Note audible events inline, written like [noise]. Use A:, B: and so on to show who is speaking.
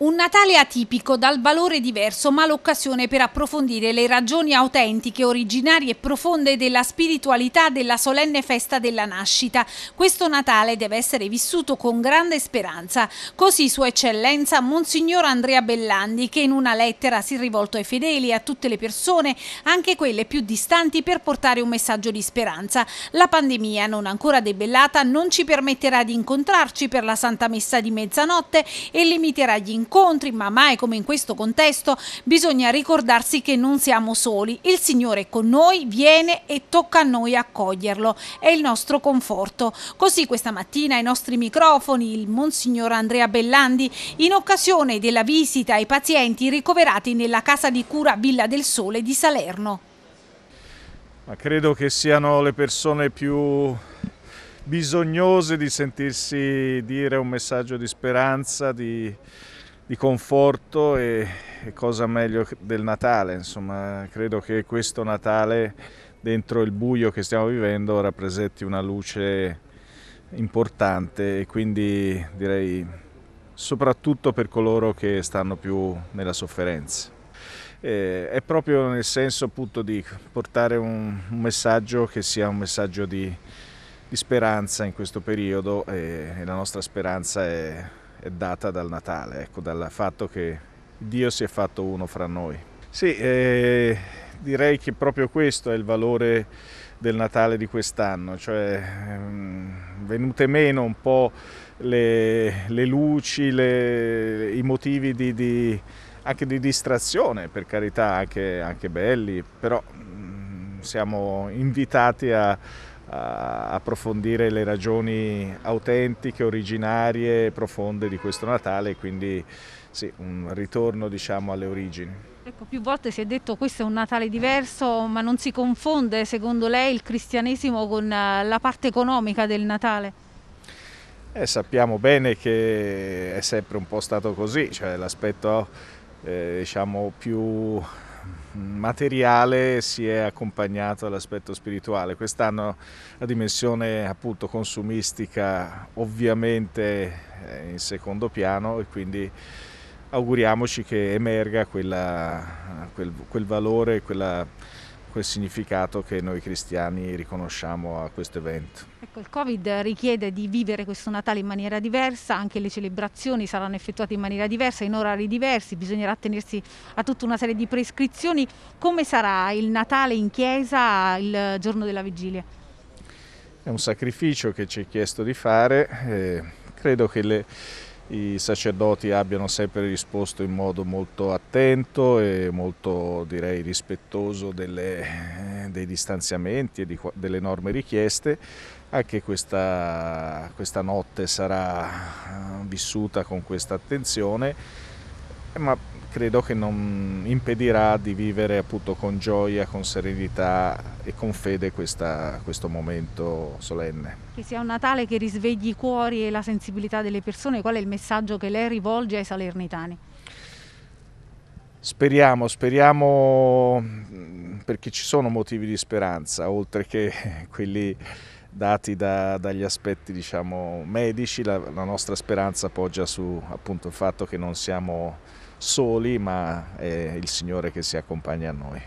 A: Un Natale atipico, dal valore diverso, ma l'occasione per approfondire le ragioni autentiche, originarie e profonde della spiritualità della solenne festa della nascita. Questo Natale deve essere vissuto con grande speranza. Così Sua Eccellenza Monsignor Andrea Bellandi, che in una lettera si è rivolto ai fedeli e a tutte le persone, anche quelle più distanti, per portare un messaggio di speranza. La pandemia, non ancora debellata, non ci permetterà di incontrarci per la Santa Messa di mezzanotte e limiterà gli incontri incontri, ma mai come in questo contesto bisogna ricordarsi che non siamo soli. Il Signore è con noi, viene e tocca a noi accoglierlo. È il nostro conforto. Così questa mattina ai nostri microfoni il Monsignor Andrea Bellandi in occasione della visita ai pazienti ricoverati nella casa di cura Villa del Sole di Salerno.
B: Ma credo che siano le persone più bisognose di sentirsi dire un messaggio di speranza, di, di conforto e, e, cosa meglio del Natale. Insomma, credo che questo Natale, dentro il buio che stiamo vivendo, rappresenti una luce importante e quindi direi soprattutto per coloro che stanno più nella sofferenza. E, è proprio nel senso appunto di portare un, un messaggio che sia un messaggio di, di speranza in questo periodo e, e la nostra speranza è data dal Natale, ecco, dal fatto che Dio si è fatto uno fra noi. Sì, eh, direi che proprio questo è il valore del Natale di quest'anno, cioè ehm, venute meno un po' le, le luci, le, i motivi di, di, anche di distrazione, per carità, anche, anche belli, però mh, mm, siamo invitati a approfondire le ragioni autentiche, originarie e profonde di questo Natale, quindi sì, un ritorno diciamo, alle origini.
A: Ecco, più volte si è detto che questo è un Natale diverso, ma non si confonde secondo lei il cristianesimo con eh, la parte economica del Natale?
B: Eh, sappiamo bene che è sempre un po' stato così, cioè l'aspetto eh, diciamo, più materiale si è accompagnato all'aspetto spirituale. Quest'anno la dimensione appunto consumistica ovviamente è in secondo piano e quindi auguriamoci che emerga quella, quel, quel valore, quella quel significato che noi cristiani riconosciamo a questo evento.
A: Ecco, il Covid richiede di vivere questo Natale in maniera diversa, anche le celebrazioni saranno effettuate in maniera diversa, in orari diversi, bisognerà attenersi a tutta una serie di prescrizioni. Come sarà il Natale in chiesa il giorno della vigilia?
B: È un sacrificio che ci è chiesto di fare, eh, credo che le i sacerdoti abbiano sempre risposto in modo molto attento e molto direi rispettoso delle, dei distanziamenti e di, delle norme richieste. Anche questa, questa notte sarà eh, vissuta con questa attenzione, ma credo che non impedirà di vivere appunto con gioia, con serenità e con fede questa, questo momento solenne.
A: Che sia un Natale che risvegli i cuori e la sensibilità delle persone, qual è il messaggio che lei rivolge ai salernitani?
B: Speriamo, speriamo perché ci sono motivi di speranza, oltre che [laughs] quelli dati da, dagli aspetti diciamo, medici, la, la, nostra speranza poggia su appunto, il fatto che non siamo soli, ma è il Signore che si accompagna a noi.